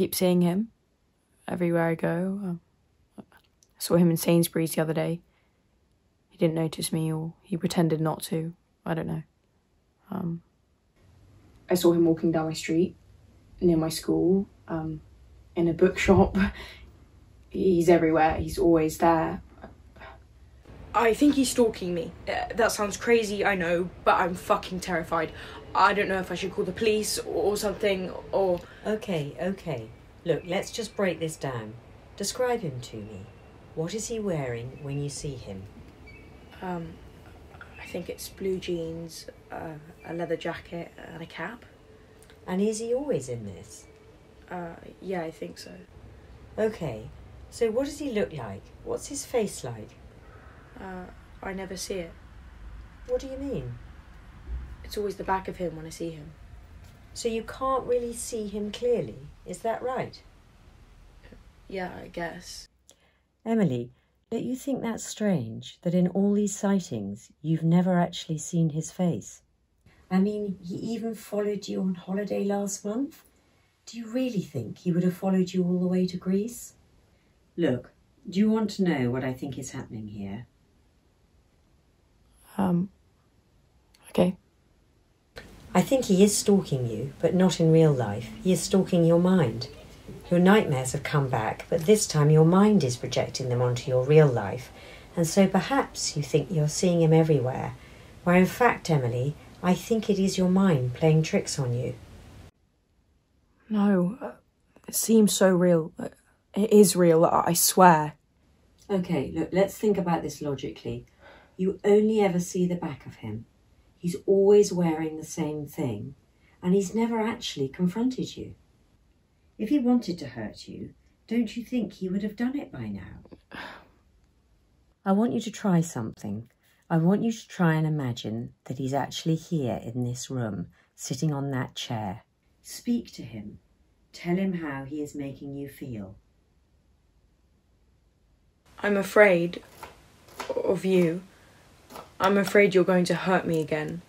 keep seeing him everywhere I go. I saw him in Sainsbury's the other day. He didn't notice me, or he pretended not to. I don't know. Um, I saw him walking down my street near my school, um, in a bookshop. He's everywhere. He's always there. I think he's stalking me. Uh, that sounds crazy, I know, but I'm fucking terrified. I don't know if I should call the police or something, or. Okay, okay. Look, let's just break this down. Describe him to me. What is he wearing when you see him? Um, I think it's blue jeans, uh, a leather jacket, and a cap. And is he always in this? Uh, yeah, I think so. Okay, so what does he look like? What's his face like? Uh, I never see it. What do you mean? It's always the back of him when I see him. So you can't really see him clearly, is that right? Yeah, I guess. Emily, don't you think that's strange that in all these sightings you've never actually seen his face? I mean, he even followed you on holiday last month. Do you really think he would have followed you all the way to Greece? Look, do you want to know what I think is happening here? Um, okay. I think he is stalking you, but not in real life. He is stalking your mind. Your nightmares have come back, but this time your mind is projecting them onto your real life, and so perhaps you think you're seeing him everywhere, where in fact, Emily, I think it is your mind playing tricks on you. No, uh, it seems so real. Uh, It is real, I I swear. Okay, look, let's think about this logically. You only ever see the back of him. He's always wearing the same thing, and he's never actually confronted you. If he wanted to hurt you, don't you think he would have done it by now? I want you to try something. I want you to try and imagine that he's actually here in this room, sitting on that chair. Speak to him. Tell him how he is making you feel. I'm afraid of you. I'm afraid you're going to hurt me again.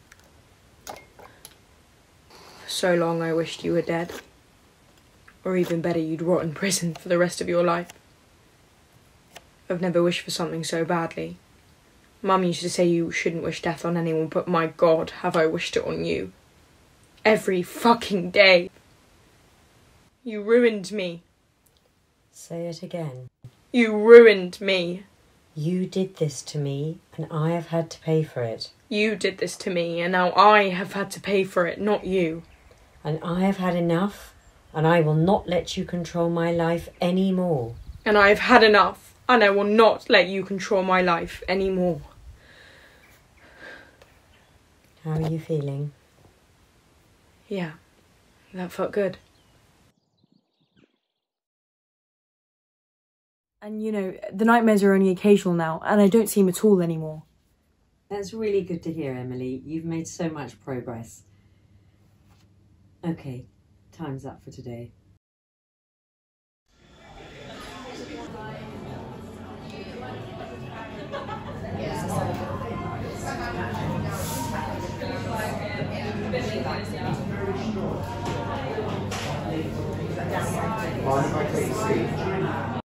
For so long I wished you were dead. Or even better, you'd rot in prison for the rest of your life. I've never wished for something so badly. Mum used to say you shouldn't wish death on anyone, but my god, have I wished it on you. Every fucking day. You ruined me. Say it again. You ruined me. You did this to me, and I have had to pay for it. You did this to me, and now I have had to pay for it, not you. And I have had enough, and I will not let you control my life any more. And I have had enough, and I will not let you control my life anymore. How are you feeling? Yeah, that felt good. And you know, the nightmares are only occasional now, and I don't see him at all anymore. That's really good to hear, Emily. You've made so much progress. Okay, time's up for today. Mind if